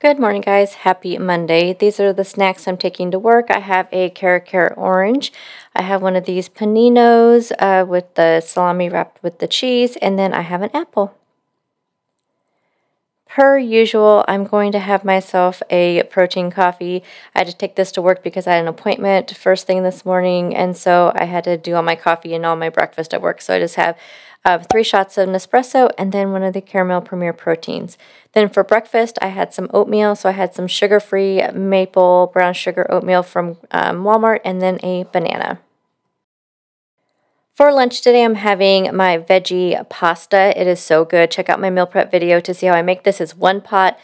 Good morning, guys. Happy Monday. These are the snacks I'm taking to work. I have a Cara Cara orange. I have one of these paninos uh, with the salami wrapped with the cheese, and then I have an apple. Per usual, I'm going to have myself a protein coffee. I had to take this to work because I had an appointment first thing this morning, and so I had to do all my coffee and all my breakfast at work. So I just have uh, three shots of Nespresso and then one of the Caramel Premier proteins. Then for breakfast, I had some oatmeal. So I had some sugar free maple brown sugar oatmeal from um, Walmart and then a banana. For lunch today, I'm having my veggie pasta. It is so good. Check out my meal prep video to see how I make this. It's one pot,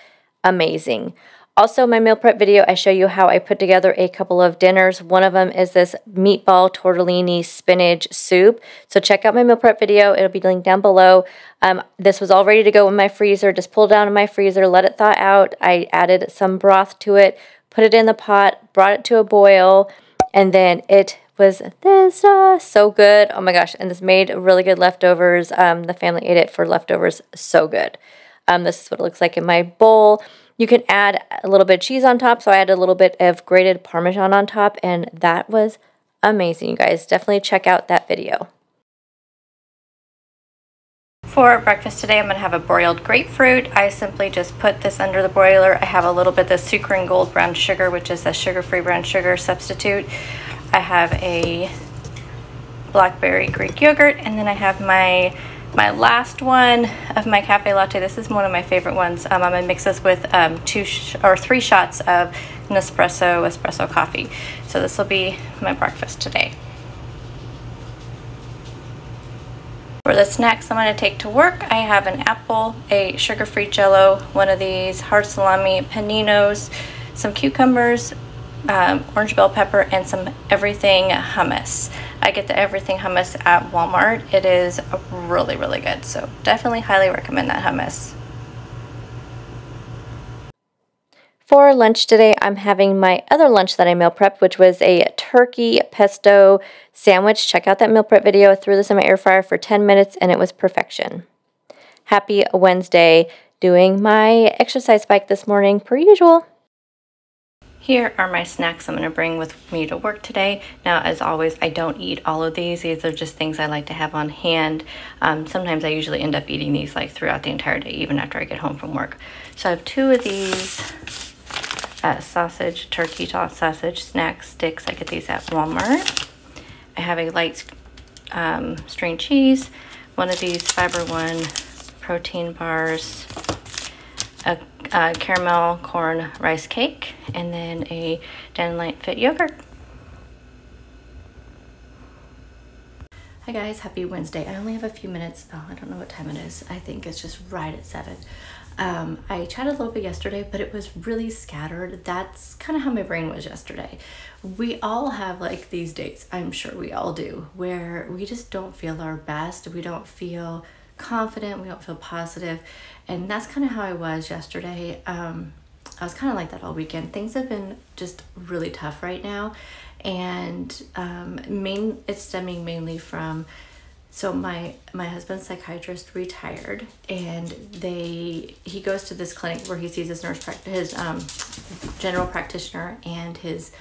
amazing. Also, my meal prep video, I show you how I put together a couple of dinners. One of them is this meatball tortellini spinach soup. So check out my meal prep video. It'll be linked down below. Um, this was all ready to go in my freezer. Just pulled out of my freezer, let it thaw out. I added some broth to it, put it in the pot, brought it to a boil, and then it was this uh, so good. Oh my gosh. And this made really good leftovers. Um, the family ate it for leftovers. So good. Um, this is what it looks like in my bowl. You can add a little bit of cheese on top. So I added a little bit of grated Parmesan on top and that was amazing, you guys. Definitely check out that video. For breakfast today, I'm going to have a broiled grapefruit. I simply just put this under the broiler. I have a little bit of Sukrin Gold brown sugar, which is a sugar-free brown sugar substitute. I have a blackberry Greek yogurt, and then I have my my last one of my cafe latte. This is one of my favorite ones. Um, I'm gonna mix this with um, two or three shots of Nespresso espresso coffee. So this will be my breakfast today. For the snacks I'm going to take to work, I have an apple, a sugar-free jello, one of these hard salami paninos, some cucumbers, um, orange bell pepper, and some everything hummus. I get the everything hummus at Walmart. It is really, really good. So definitely highly recommend that hummus. For lunch today, I'm having my other lunch that I meal prepped, which was a turkey pesto sandwich. Check out that meal prep video. I threw this in my air fryer for 10 minutes and it was perfection. Happy Wednesday doing my exercise bike this morning per usual. Here are my snacks I'm going to bring with me to work today. Now, as always, I don't eat all of these. These are just things I like to have on hand. Um, sometimes I usually end up eating these like throughout the entire day, even after I get home from work. So I have two of these uh, sausage, turkey sausage snack sticks. I get these at Walmart. I have a light um, string cheese, one of these Fiber One protein bars, a, a caramel corn rice cake, and then a Dannon Fit yogurt. Hi guys, happy Wednesday. I only have a few minutes. Oh, I don't know what time it is. I think it's just right at 7. Um, I chatted a little bit yesterday, but it was really scattered. That's kind of how my brain was yesterday. We all have like these days, I'm sure we all do, where we just don't feel our best. We don't feel confident, we don't feel positive, and that's kind of how I was yesterday. Um, I was kind of like that all weekend. Things have been just really tough right now, and um, main it's stemming mainly from. So my my husband's psychiatrist retired, and they he goes to this clinic where he sees his nurse his um, general practitioner and his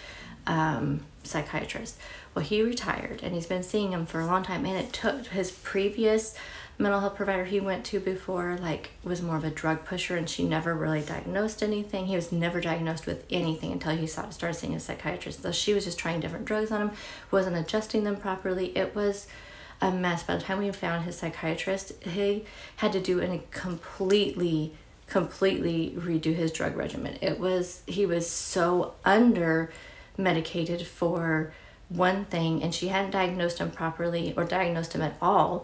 um, psychiatrist. Well, he retired, and he's been seeing him for a long time, and it took his previous mental health provider he went to before like was more of a drug pusher and she never really diagnosed anything. He was never diagnosed with anything until he started seeing a psychiatrist. So she was just trying different drugs on him wasn't adjusting them properly. It was a mess. By the time we found his psychiatrist he had to do a completely completely redo his drug regimen. It was he was so under medicated for one thing and she hadn't diagnosed him properly or diagnosed him at all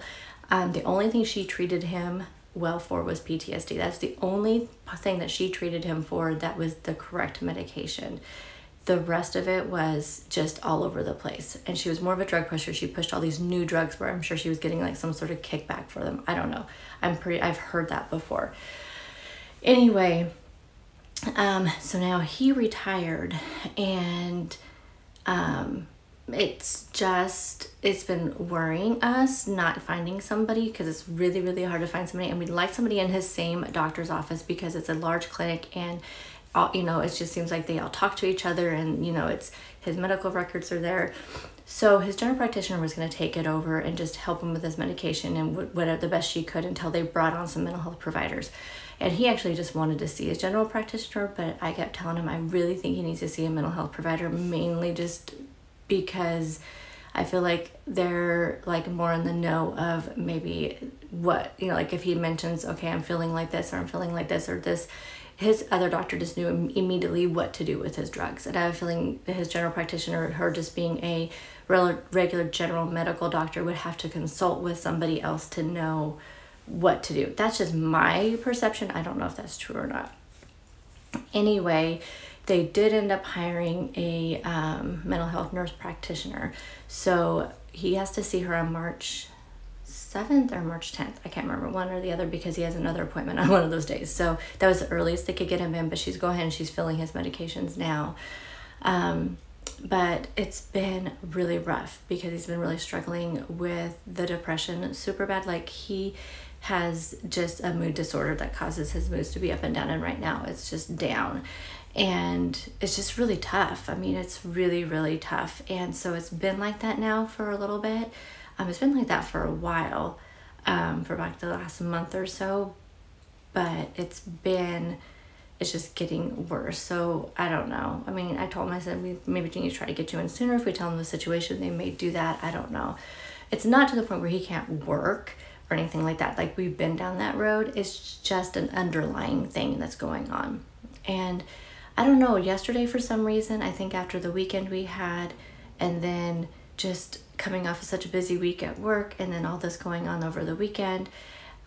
um, the only thing she treated him well for was PTSD. That's the only thing that she treated him for that was the correct medication. The rest of it was just all over the place. And she was more of a drug pusher. She pushed all these new drugs where I'm sure she was getting like some sort of kickback for them. I don't know. I'm pretty I've heard that before. Anyway, um, so now he retired and um it's just it's been worrying us not finding somebody because it's really really hard to find somebody and we'd like somebody in his same doctor's office because it's a large clinic and all, you know, it just seems like they all talk to each other and, you know, it's his medical records are there. So his general practitioner was going to take it over and just help him with his medication and whatever the best she could until they brought on some mental health providers. And he actually just wanted to see his general practitioner, but I kept telling him I really think he needs to see a mental health provider, mainly just because I feel like they're like more in the know of maybe what, you know, like if he mentions, okay, I'm feeling like this or I'm feeling like this or this, his other doctor just knew immediately what to do with his drugs. And I have a feeling his general practitioner, her just being a regular general medical doctor, would have to consult with somebody else to know what to do. That's just my perception. I don't know if that's true or not. Anyway, they did end up hiring a um, mental health nurse practitioner. So he has to see her on March 7th or March 10th. I can't remember one or the other because he has another appointment on one of those days. So that was the earliest they could get him in, but she's going ahead and she's filling his medications now. Um, but it's been really rough because he's been really struggling with the depression super bad. Like he has just a mood disorder that causes his moods to be up and down, and right now it's just down and it's just really tough. I mean, it's really, really tough. And so it's been like that now for a little bit. Um, it's been like that for a while, um, for about the last month or so, but it's been, it's just getting worse. So I don't know. I mean, I told him, I said, maybe we need to try to get you in sooner. If we tell him the situation, they may do that. I don't know. It's not to the point where he can't work or anything like that. Like we've been down that road. It's just an underlying thing that's going on. And I don't know, yesterday for some reason, I think after the weekend we had, and then just coming off of such a busy week at work, and then all this going on over the weekend,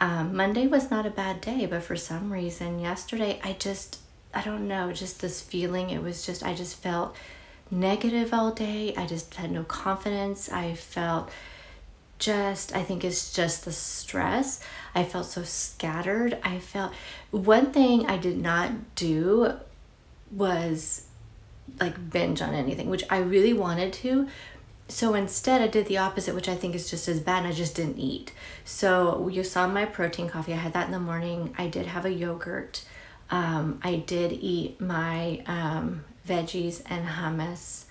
um, Monday was not a bad day, but for some reason, yesterday, I just, I don't know, just this feeling, it was just, I just felt negative all day. I just had no confidence. I felt just, I think it's just the stress. I felt so scattered. I felt, one thing I did not do was like binge on anything, which I really wanted to. So instead, I did the opposite, which I think is just as bad. I just didn't eat. So you saw my protein coffee. I had that in the morning. I did have a yogurt. Um, I did eat my um, veggies and hummus.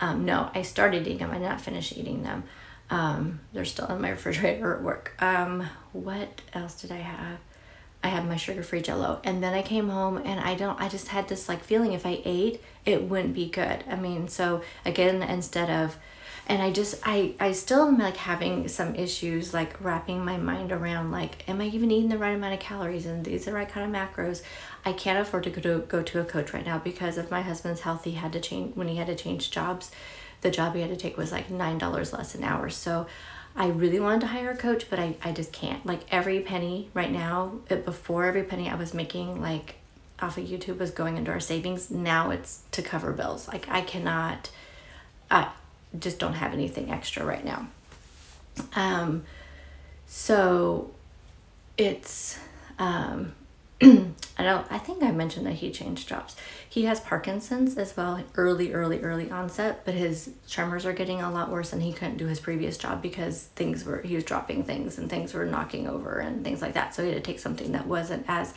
Um, no, I started eating them. I did not finish eating them. Um, they're still in my refrigerator at work. Um, what else did I have? I had my sugar-free jello and then I came home and I don't I just had this like feeling if I ate it wouldn't be good. I mean, so again instead of and I just I I still am like having some issues like wrapping my mind around like am I even eating the right amount of calories and these the right kind of macros. I can't afford to go to go to a coach right now because of my husband's health he had to change when he had to change jobs. The job he had to take was like $9 less an hour. So I really wanted to hire a coach, but I, I just can't. Like every penny right now, before every penny I was making like off of YouTube was going into our savings. Now it's to cover bills. Like I cannot, I just don't have anything extra right now. Um, so it's, um, I don't I think I mentioned that he changed jobs. He has Parkinson's as well, early, early, early onset, but his tremors are getting a lot worse and he couldn't do his previous job because things were he was dropping things and things were knocking over and things like that. So he had to take something that wasn't as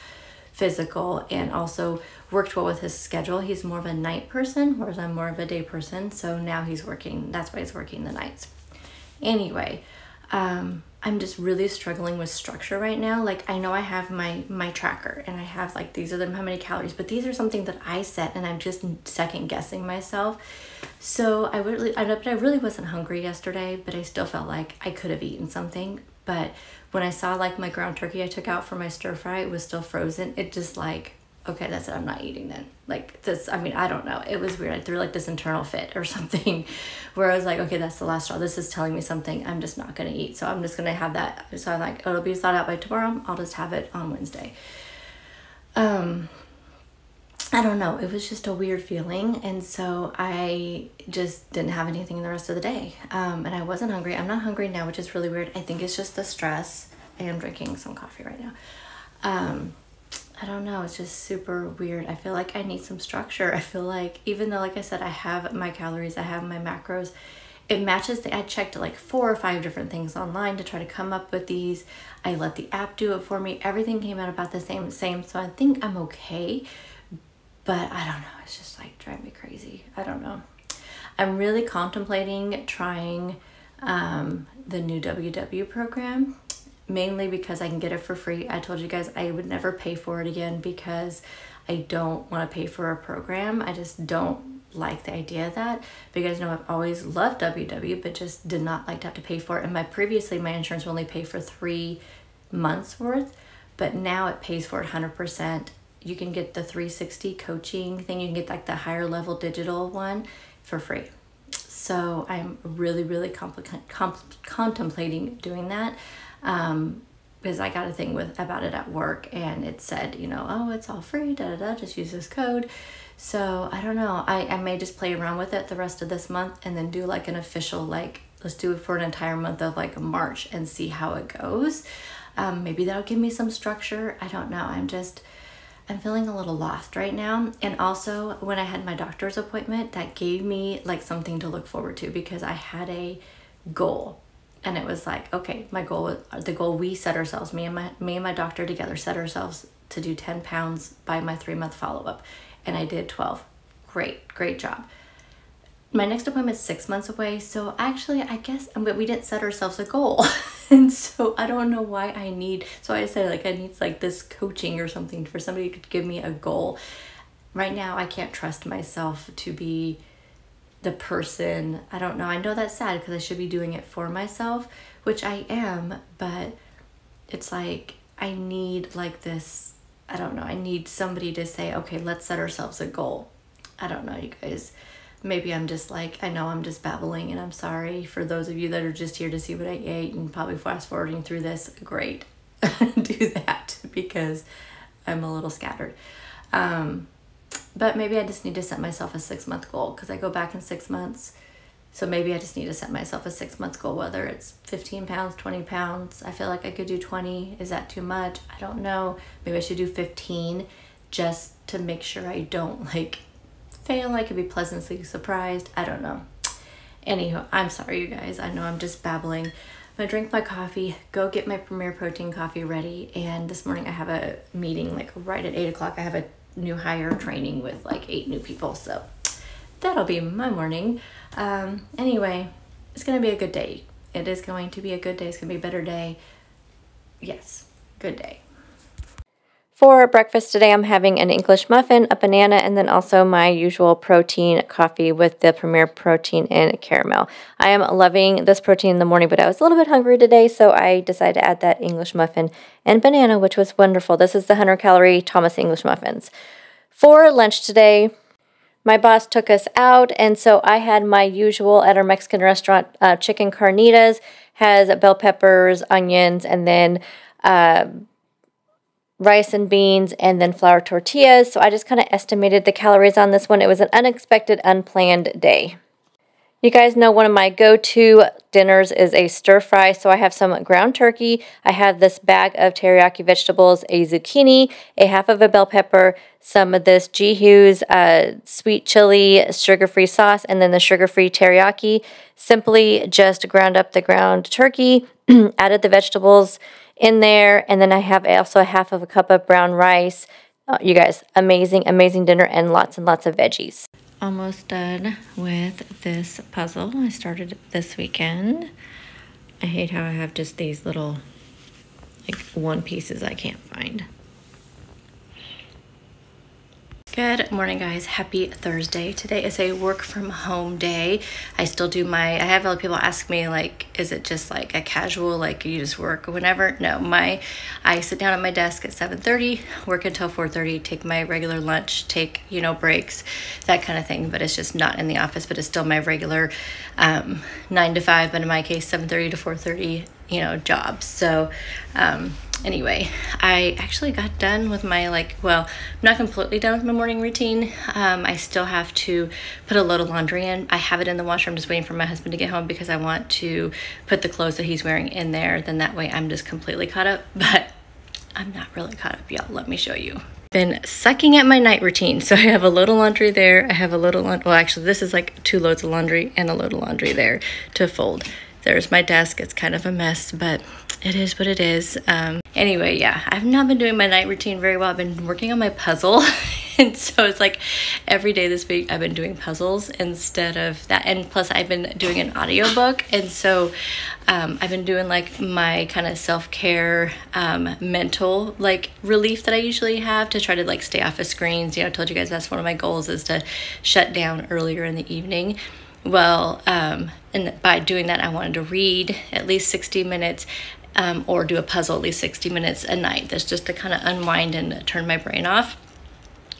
physical and also worked well with his schedule. He's more of a night person, whereas I'm more of a day person. So now he's working that's why he's working the nights. Anyway, um I'm just really struggling with structure right now. Like I know I have my my tracker and I have like these are the how many calories, but these are something that I set and I'm just second guessing myself. So I really I I really wasn't hungry yesterday, but I still felt like I could have eaten something. But when I saw like my ground turkey I took out for my stir fry, it was still frozen. It just like okay, that's it. I'm not eating then. Like this, I mean, I don't know. It was weird. I threw like this internal fit or something where I was like, okay, that's the last straw. This is telling me something I'm just not going to eat. So I'm just going to have that. So I'm like, it'll be thought out by tomorrow. I'll just have it on Wednesday. Um, I don't know. It was just a weird feeling. And so I just didn't have anything the rest of the day. Um, and I wasn't hungry. I'm not hungry now, which is really weird. I think it's just the stress. I am drinking some coffee right now. Um, I don't know, it's just super weird. I feel like I need some structure. I feel like even though like I said I have my calories, I have my macros, it matches the I checked like four or five different things online to try to come up with these. I let the app do it for me. Everything came out about the same same. So I think I'm okay. but I don't know. It's just like driving me crazy. I don't know. I'm really contemplating trying um, the new WW program, mainly because I can get it for free. I told you guys I would never pay for it again because I don't want to pay for a program. I just don't like the idea of that. But you guys know I've always loved WW, but just did not like to have to pay for it. And my previously, my insurance would only paid for three months worth, but now it pays for it 100%. You can get the 360 coaching thing. You can get like the higher level digital one for free. So I'm really, really contemplating doing that. Um, because I got a thing with about it at work and it said, you know, oh, it's all free, da da da, just use this code. So I don't know. I, I may just play around with it the rest of this month and then do like an official, like, let's do it for an entire month of like March and see how it goes. Um, maybe that'll give me some structure. I don't know. I'm just, I'm feeling a little lost right now. And also, when I had my doctor's appointment, that gave me like something to look forward to because I had a goal. And it was like, okay, my goal, the goal we set ourselves, me and my me and my doctor together set ourselves to do 10 pounds by my three month follow up, and I did 12. Great, great job my next appointment is six months away. So actually, I guess, um, but we didn't set ourselves a goal. and so I don't know why I need, so I said like I need like this coaching or something for somebody to give me a goal. Right now, I can't trust myself to be the person. I don't know. I know that's sad because I should be doing it for myself, which I am, but it's like I need like this, I don't know. I need somebody to say, okay, let's set ourselves a goal. I don't know, you guys maybe I'm just like, I know I'm just babbling and I'm sorry for those of you that are just here to see what I ate and probably fast forwarding through this. Great. Do that because I'm a little scattered. Um, but maybe I just need to set myself a six month goal because I go back in six months. So maybe I just need to set myself a six month goal, whether it's 15 pounds, 20 pounds. I feel like I could do 20. Is that too much? I don't know. Maybe I should do 15 just to make sure I don't like fail, I could be pleasantly surprised. I don't know. Anywho, I'm sorry, you guys. I know I'm just babbling. I'm gonna drink my coffee, go get my Premier Protein coffee ready, and this morning I have a meeting like right at 8 o'clock. I have a new hire training with like eight new people, so that'll be my morning. Um, anyway, it's gonna be a good day. It is going to be a good day. It's gonna be a better day. Yes, good day. For breakfast today, I'm having an English muffin, a banana, and then also my usual protein coffee with the Premier Protein and caramel. I am loving this protein in the morning, but I was a little bit hungry today, so I decided to add that English muffin and banana, which was wonderful. This is the 100 calorie Thomas English muffins. For lunch today, my boss took us out, and so I had my usual at our Mexican restaurant uh, chicken carnitas, has bell peppers, onions, and then uh, rice and beans, and then flour tortillas. So I just kind of estimated the calories on this one. It was an unexpected, unplanned day. You guys know one of my go-to dinners is a stir fry. So I have some ground turkey. I have this bag of teriyaki vegetables, a zucchini, a half of a bell pepper, some of this G. Hughes uh, sweet chili sugar-free sauce, and then the sugar-free teriyaki. Simply just ground up the ground turkey, added the vegetables, in there. And then I have also a half of a cup of brown rice. Uh, you guys, amazing, amazing dinner and lots and lots of veggies. Almost done with this puzzle. I started this weekend. I hate how I have just these little like one pieces I can't find. Good morning guys, happy Thursday. Today is a work from home day. I still do my, I have other people ask me like, is it just like a casual, like you just work or whatever? No, my, I sit down at my desk at 7.30, work until 4.30, take my regular lunch, take, you know, breaks, that kind of thing. But it's just not in the office, but it's still my regular um, nine to five, but in my case, 7.30 to 4.30, you know, jobs. So, um, anyway, I actually got done with my like, well, I'm not completely done with my morning routine. Um, I still have to put a load of laundry in. I have it in the washer. I'm just waiting for my husband to get home because I want to put the clothes that he's wearing in there. Then that way I'm just completely caught up. But I'm not really caught up, y'all. Let me show you. Been sucking at my night routine. So I have a load of laundry there. I have a little, well, actually, this is like two loads of laundry and a load of laundry there to fold. There's my desk. It's kind of a mess, but it is what it is. Um, anyway, yeah, I've not been doing my night routine very well. I've been working on my puzzle and so it's like every day this week I've been doing puzzles instead of that. And plus, I've been doing an audiobook. And so um, I've been doing like my kind of self care, um, mental like relief that I usually have to try to like stay off of screens. You know, I told you guys that's one of my goals is to shut down earlier in the evening. Well, um, and by doing that, I wanted to read at least 60 minutes um, or do a puzzle at least 60 minutes a night. That's just to kind of unwind and turn my brain off.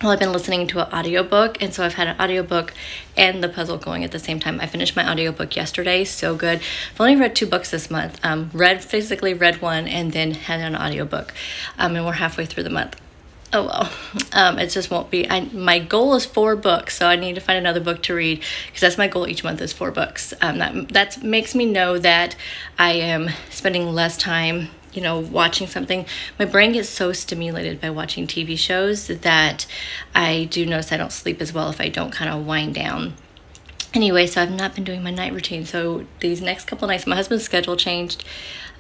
Well, I've been listening to an audiobook, and so I've had an audiobook and the puzzle going at the same time. I finished my audiobook yesterday, so good. I've only read two books this month. Um, read physically read one, and then had an audiobook. Um, and we're halfway through the month oh well um, it just won't be. I, my goal is four books so i need to find another book to read because that's my goal each month is four books. Um, that that makes me know that i am spending less time you know watching something. My brain gets so stimulated by watching tv shows that i do notice i don't sleep as well if i don't kind of wind down anyway so i've not been doing my night routine so these next couple nights my husband's schedule changed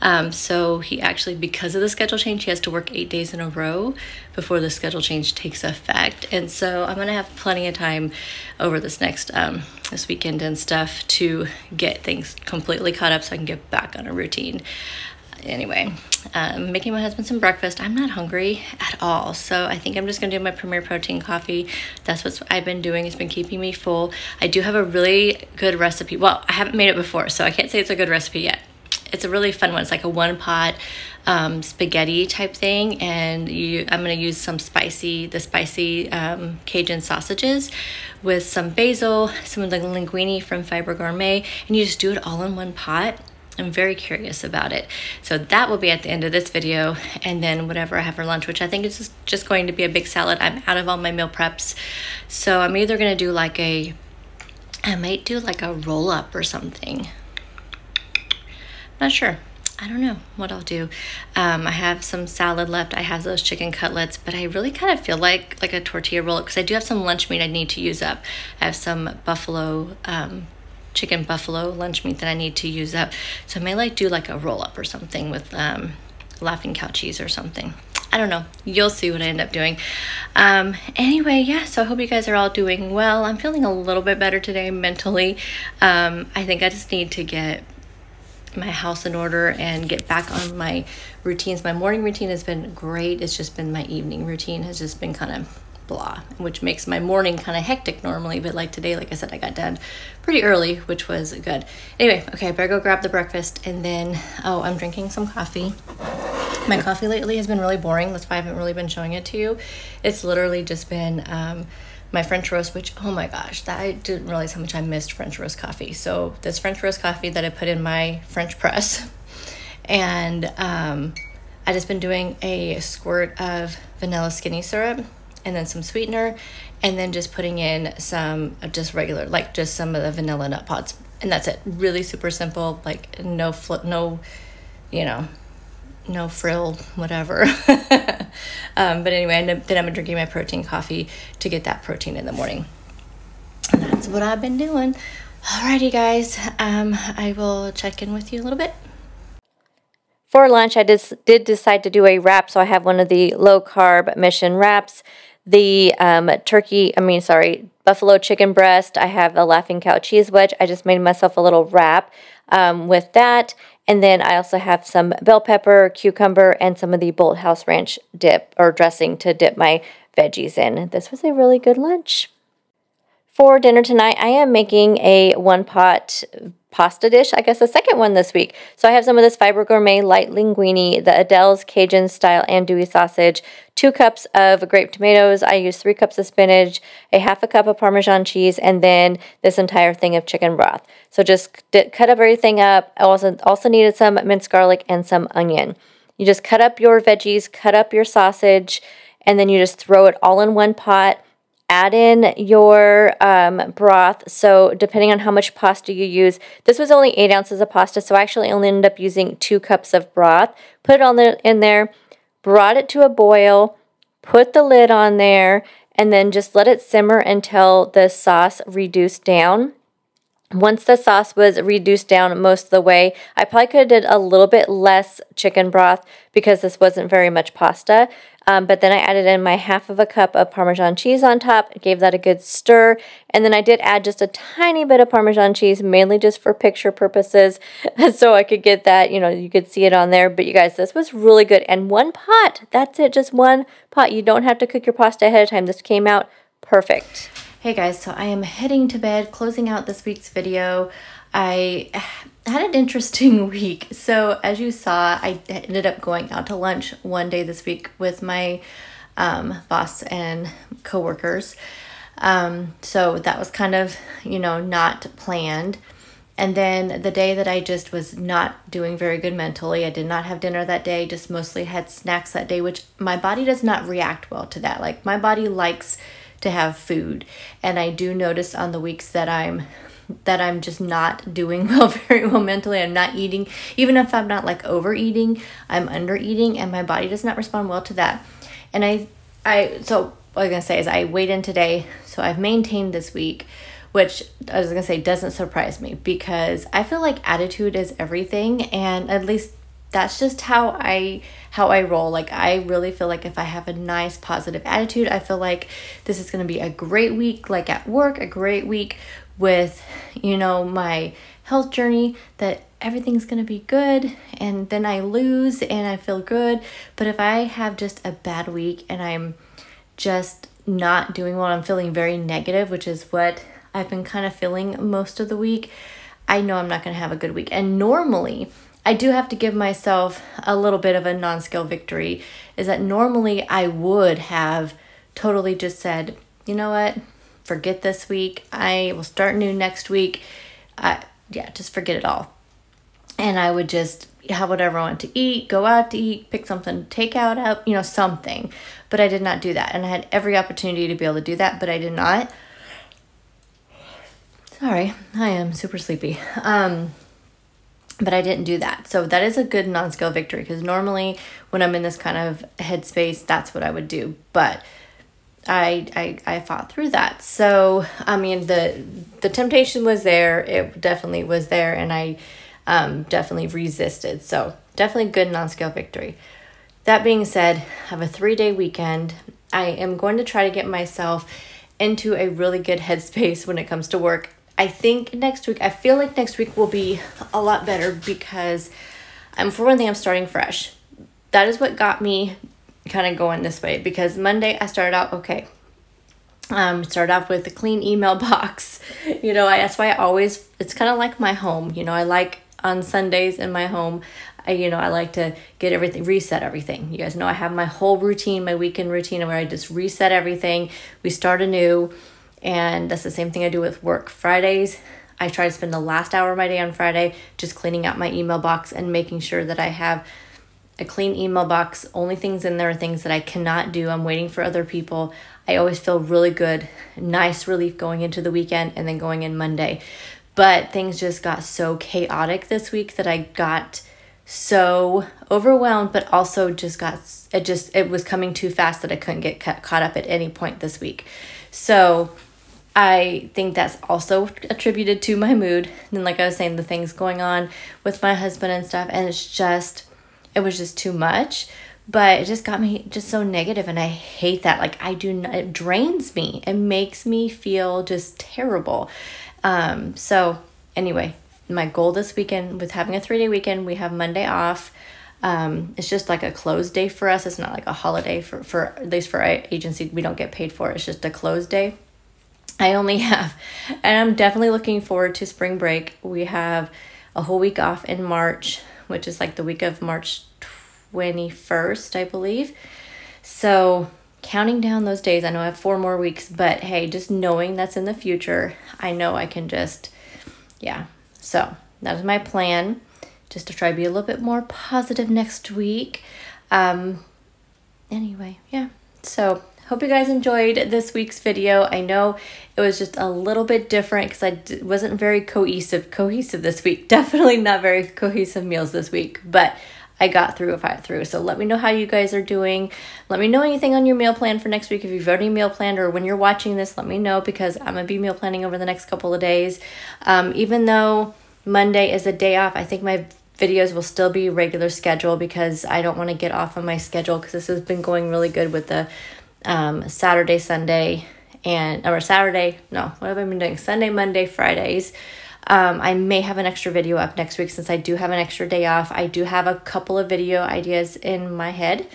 um, so he actually, because of the schedule change, he has to work eight days in a row before the schedule change takes effect. And so I'm gonna have plenty of time over this next um, this weekend and stuff to get things completely caught up so I can get back on a routine anyway, um, making my husband some breakfast. I'm not hungry at all, so I think I'm just gonna do my Premier Protein coffee. That's what I've been doing. It's been keeping me full. I do have a really good recipe. Well, I haven't made it before, so I can't say it's a good recipe yet it's a really fun one. It's like a one pot um, spaghetti type thing, and you, I'm gonna use some spicy, the spicy um, Cajun sausages with some basil, some of the linguine from Fiber Gourmet, and you just do it all in one pot. I'm very curious about it. So that will be at the end of this video and then whatever I have for lunch, which I think is just going to be a big salad. I'm out of all my meal preps. So I'm either gonna do like a, I might do like a roll up or something. Not sure. I don't know what I'll do. Um, I have some salad left. I have those chicken cutlets, but I really kind of feel like like a tortilla roll because I do have some lunch meat I need to use up. I have some buffalo um, chicken buffalo lunch meat that I need to use up. So I may like do like a roll up or something with um, laughing cow cheese or something. I don't know. You'll see what I end up doing. Um, anyway, yeah, so I hope you guys are all doing well. I'm feeling a little bit better today mentally. Um, I think I just need to get my house in order and get back on my routines. My morning routine has been great. It's just been my evening routine has just been kind of blah, which makes my morning kind of hectic normally. But like today, like I said, I got done pretty early, which was good. Anyway, okay, I better go grab the breakfast and then, oh, I'm drinking some coffee. My coffee lately has been really boring. That's why I haven't really been showing it to you. It's literally just been, um, my French roast, which, oh my gosh, that, I didn't realize how much I missed French roast coffee. So, this French roast coffee that I put in my French press, and um, I just been doing a squirt of vanilla skinny syrup and then some sweetener, and then just putting in some just regular, like just some of the vanilla Nutpods. And that's it. Really super simple, like no flip, no, you know, no frill, whatever. um, but anyway, then I'm drinking my protein coffee to get that protein in the morning. And that's what I've been doing. Alrighty, guys. Um, I will check in with you a little bit. For lunch, I just did decide to do a wrap, so I have one of the low carb mission wraps. The um, turkey, I mean, sorry, buffalo chicken breast. I have a Laughing Cow cheese wedge. I just made myself a little wrap um, with that. And then I also have some bell pepper, cucumber, and some of the Bolthouse Ranch dip or dressing to dip my veggies in. This was a really good lunch. For dinner tonight, I am making a one pot pasta dish, I guess the second one this week. So I have some of this Fiber Gourmet Light Linguine, the Aidells Cajun style andouille sausage, two cups of grape tomatoes. I use three cups of spinach, a half a cup of Parmesan cheese, and then this entire thing of chicken broth. So just cut up everything up. I also, also needed some minced garlic and some onion. You just cut up your veggies, cut up your sausage, and then you just throw it all in one pot add in your um, broth. So depending on how much pasta you use, this was only eight ounces of pasta, so I actually only ended up using two cups of broth. Put it on the, in there, brought it to a boil, put the lid on there, and then just let it simmer until the sauce reduced down. Once the sauce was reduced down most of the way, I probably could have did a little bit less chicken broth because this wasn't very much pasta. Um, but then I added in my half of a cup of Parmesan cheese on top, gave that a good stir. And then I did add just a tiny bit of Parmesan cheese, mainly just for picture purposes. so I could get that, you know, you could see it on there. But you guys, this was really good. And one pot, that's it, just one pot. You don't have to cook your pasta ahead of time. This came out perfect. Hey guys, so I am heading to bed, closing out this week's video. I had an interesting week. So, as you saw, I ended up going out to lunch one day this week with my um, boss and coworkers. Um, so, that was kind of, you know, not planned. And then the day that I just was not doing very good mentally, I did not have dinner that day, just mostly had snacks that day, which my body does not react well to that. Like, my body likes to have food. And I do notice on the weeks that I'm that I'm just not doing well very well mentally. I'm not eating, even if I'm not like overeating, I'm under eating and my body does not respond well to that. And I I so what I was gonna say is I weighed in today, so I've maintained this week, which I was gonna say doesn't surprise me because I feel like attitude is everything and at least that's just how I how I roll. Like I really feel like if I have a nice positive attitude, I feel like this is going to be a great week like at work, a great week with you know my health journey that everything's going to be good and then I lose and I feel good. But if I have just a bad week and I'm just not doing well, I'm feeling very negative, which is what I've been kind of feeling most of the week, I know I'm not going to have a good week. And normally, I do have to give myself a little bit of a non scale victory, is that normally I would have totally just said, you know what, forget this week. I will start new next week. I, yeah, just forget it all. And I would just have whatever I want to eat, go out to eat, pick something, take out, you know, something. But I did not do that. And I had every opportunity to be able to do that, but I did not. Sorry, I am super sleepy. Um, but I didn't do that. So that is a good non-scale victory because normally when I'm in this kind of headspace, that's what I would do. But I, I I fought through that. So I mean the the temptation was there. It definitely was there, and I um, definitely resisted. So definitely good non-scale victory. That being said, I have a three day weekend. I am going to try to get myself into a really good headspace when it comes to work. I think next week, I feel like next week will be a lot better because I'm for one thing, I'm starting fresh. That is what got me kind of going this way because Monday I started out okay. Um, start off with a clean email box. You know, I, that's why I always, it's kind of like my home. You know, I like on Sundays in my home, I, you know, I like to get everything, reset everything. You guys know I have my whole routine, my weekend routine where I just reset everything. We start anew. And that's the same thing I do with work. Fridays, I try to spend the last hour of my day on Friday just cleaning out my email box and making sure that I have a clean email box. Only things in there are things that I cannot do. I'm waiting for other people. I always feel really good, nice relief going into the weekend and then going in Monday. But things just got so chaotic this week that I got so overwhelmed, but also just got it just it was coming too fast that I couldn't get caught up at any point this week. So I think that's also attributed to my mood. And like I was saying, the things going on with my husband and stuff, and it's just it was just too much but it just got me just so negative and i hate that like i do not it drains me it makes me feel just terrible um so anyway my goal this weekend with having a three day weekend we have monday off um, it's just like a closed day for us. It's not like a holiday for, for at least for our agency. We don't get paid for it. It's just a closed day. I only have, and I'm definitely looking forward to spring break. We have a whole week off in March which is like the week of March 21st, I believe. So, counting down those days, I know I have four more weeks, but hey, just knowing that's in the future, I know I can just, yeah. So, that is my plan, just to try to be a little bit more positive next week. Um, anyway, yeah. So, hope you guys enjoyed this week's video. I know it was just a little bit different because I d- wasn't very cohesive cohesive this week. Definitely not very cohesive meals this week, but I got through if I through. So let me know how you guys are doing. Let me know anything on your meal plan for next week. If you've already meal planned or when you're watching this, let me know because I'm gonna be meal planning over the next couple of days. Um, even though Monday is a day off, I think my videos will still be regular schedule because I don't want to get off of my schedule because this has been going really good with the um, Saturday, Sunday, and or Saturday. No, what have I been doing? Sunday, Monday, Fridays. Um, I may have an extra video up next week since I do have an extra day off. I do have a couple of video ideas in my head.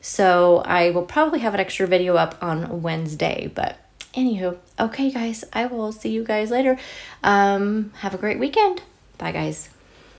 So I will probably have an extra video up on Wednesday. But anywho, okay, guys, I will see you guys later. Um, have a great weekend. Bye, guys.